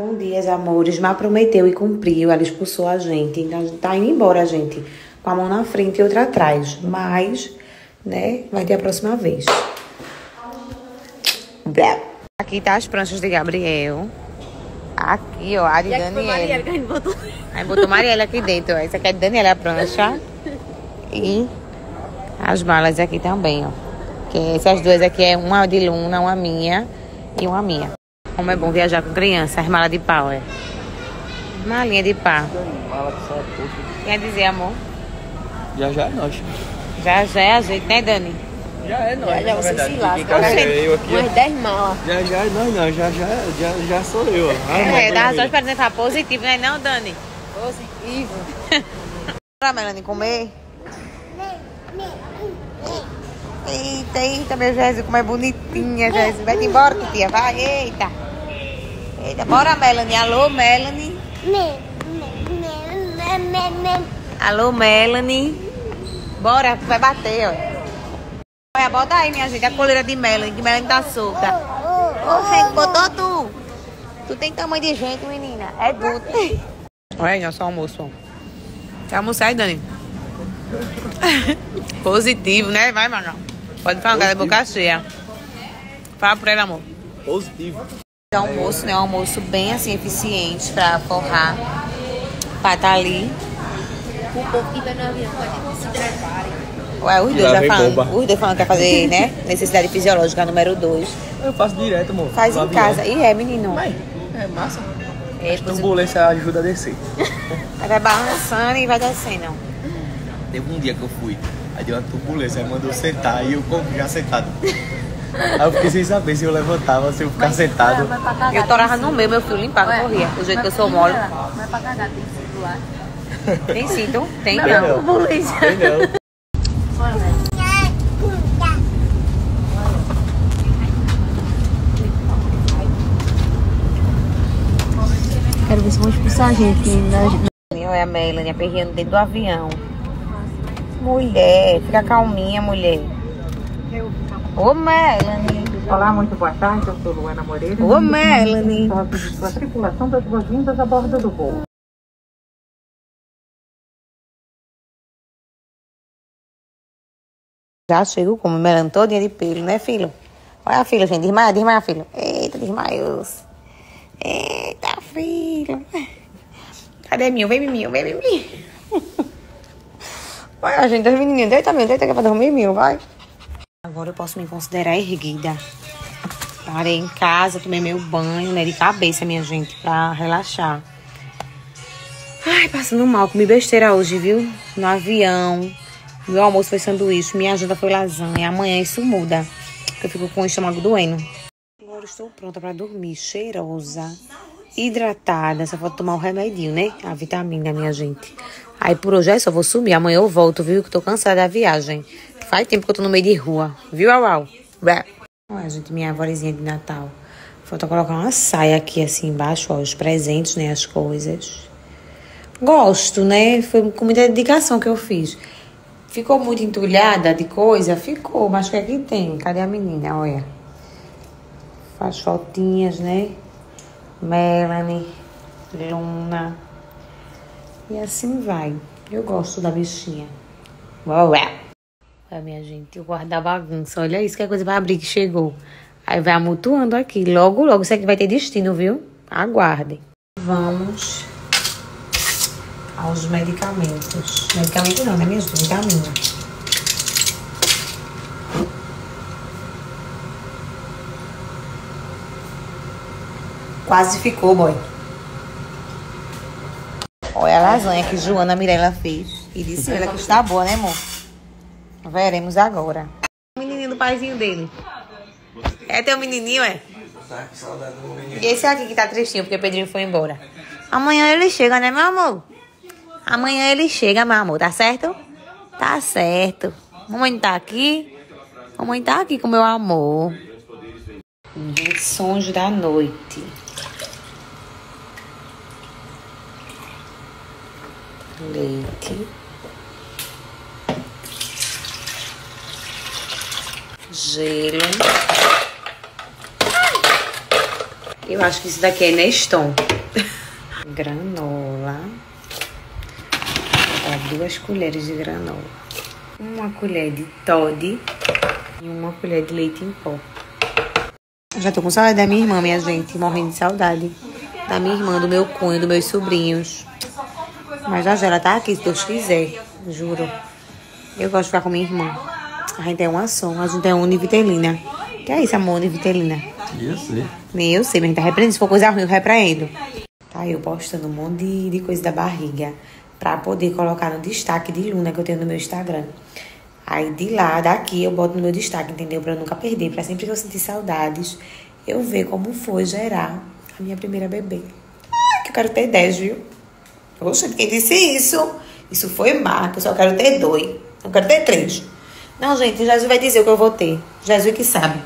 Bom dia, amores. Mas prometeu e cumpriu. Ela expulsou a gente. Então, tá indo embora, gente. Com a mão na frente e outra atrás. Mas, né, vai ter a próxima vez. Aqui tá as pranchas de Gabriel. Aqui, ó, a de Daniela. que a gente botou. Aí botou Mariela aqui dentro. ó. Essa aqui é de Daniela, a prancha. E as malas aqui também, ó. Que essas duas aqui é uma de Luna, uma minha e uma minha. Como é bom viajar com criança, as malas de pau, é. Malinha de pau. Quer dizer, amor? Já já é nós. Já já é a gente, né, Dani? Já é nós. Já, já, você verdade. se lasca. Eu aqui. Umas 10 malas. Já já é nós, não. Já já, já, já sou eu. Ah, É, mas dá só esperando falar positivo, né, não, Dani? Positivo. Bora, Melanie, comer? Eita, eita, meu Jesus, como é bonitinha, Jesus. Vai embora, tia, vai, eita. Eita, bora, Melanie. Alô, Melanie. Alô, Melanie. Bora, vai bater, ó. Olha, bota aí, minha gente, a coleira de Melanie, que Melanie tá solta. Ô, gente, botou tu. Tu tem tamanho de gente, menina. É adulto. Olha aí, nosso almoço. Quer almoçar aí, Dani? Positivo, né? Vai, Magal. Pode falar, cara, boca cheia. Fala pra ele, amor. Positivo. É um almoço, né? Um almoço bem, assim, eficiente pra forrar. Pra tá ali. O povo que vai no avião pode se hidratarem. Ué, os dois já falando. bomba. Os dois falando que quer fazer, né? Necessidade fisiológica número 2. Eu faço direto, amor. Faz em casa. E é, menino. Mas, é massa. É, A depois turbulência ajuda a descer. vai balançando e vai descendo. Teve um dia que eu fui, aí deu uma turbulência, aí mandou sentar e eu como já sentado. Aí eu fiquei sem saber se eu levantava, se eu ficar sentado. Mas pra cagar. Eu torava no meu, meu filho limpava, Ué, corria. Do jeito que eu sou mole. Mas pra cagar tem que ser do lado. Tem cinto? Tem Não, não. não. Sei não. Quero ver se vão expulsar a gente nas, Olha a Melanie aperreando dentro do avião. Mulher, fica calminha, mulher. Ô, Melanie. Olá, muito boa tarde. Eu sou Luana Moreira. Ô, Melanie. A tripulação das boas-vindas a bordo do voo. Já chego como Melanie todinha de pelo, né, filho? Olha, filho, gente. Desmaia, desmaia, filho. Eita, desmaiou. Eita, filho. Cadê Mil? Vem, Mil, vem, Mil. Olha, gente, as menininhas. Deita, Mil, deita aqui pra dormir, Mil, vai. Agora eu posso me considerar erguida. Parei em casa, tomei meu banho, né, de cabeça, minha gente, pra relaxar. Ai, passando mal, comi besteira hoje, viu? No avião. Meu almoço foi sanduíche, minha janta foi lasanha. Amanhã isso muda, porque eu fico com o estômago doendo. Agora estou pronta pra dormir, cheirosa, hidratada. Só falta tomar o remedinho, né? A vitamina, minha gente. Aí por hoje é só, vou sumir. Amanhã eu volto, viu? Que tô cansada da viagem. Faz tempo que eu tô no meio de rua, viu, Au Au? Olha, gente, minha arvorezinha de Natal. Falta colocar uma saia aqui assim embaixo, ó, os presentes, né? As coisas. Gosto, né? Foi com muita dedicação que eu fiz. Ficou muito entulhada de coisa? Ficou, mas o que é que tem? Cadê a menina? Olha. Faz fotinhas, né? Melanie, Luna. E assim vai. Eu gosto da bichinha. Uau, uau. Olha, minha gente, o guarda da bagunça. Olha isso, que a coisa vai abrir que chegou. Aí vai amutuando aqui. Logo, logo, isso aqui vai ter destino, viu? Aguardem. Vamos aos medicamentos. Medicamento não, né, minha gente? Vitamina. Quase ficou, boy. Olha a lasanha que Joana Mirella fez. E disse ela que está boa, né, amor? Veremos agora. O menininho do paizinho dele. É teu menininho, é? E esse aqui que tá tristinho, porque o Pedrinho foi embora. Amanhã ele chega, né, meu amor? Amanhã ele chega, meu amor, tá certo? Tá certo. Mamãe tá aqui? Mamãe tá aqui com meu amor. Sons da noite. Leite. Gelo. Eu acho que isso daqui é Neston. granola. Botar duas colheres de granola. Uma colher de Todd e uma colher de leite em pó. Eu já tô com saudade da minha irmã, minha gente. Morrendo de saudade. Da minha irmã, do meu cunho, dos meus sobrinhos. Mas já já ela tá aqui, se Deus quiser. Juro. Eu gosto de ficar com minha irmã. A gente é uma só. A gente é univitelina. Que é isso, amor, univitelina? Eu sei. Nem eu sei, mas a gente tá repreendendo. Se for coisa ruim, eu repreendo. Tá eu postando um monte de, de coisa da barriga. Pra poder colocar no destaque de Luna que eu tenho no meu Instagram. Aí de lá, daqui, eu boto no meu destaque, entendeu? Pra eu nunca perder. Pra sempre que eu sentir saudades, eu ver como foi gerar a minha primeira bebê. Ah, que eu quero ter 10, viu? Poxa, quem disse isso? Isso foi marca, eu só quero ter dois. Eu quero ter três. Não, gente, Jesus vai dizer o que eu vou ter. Jesus que sabe.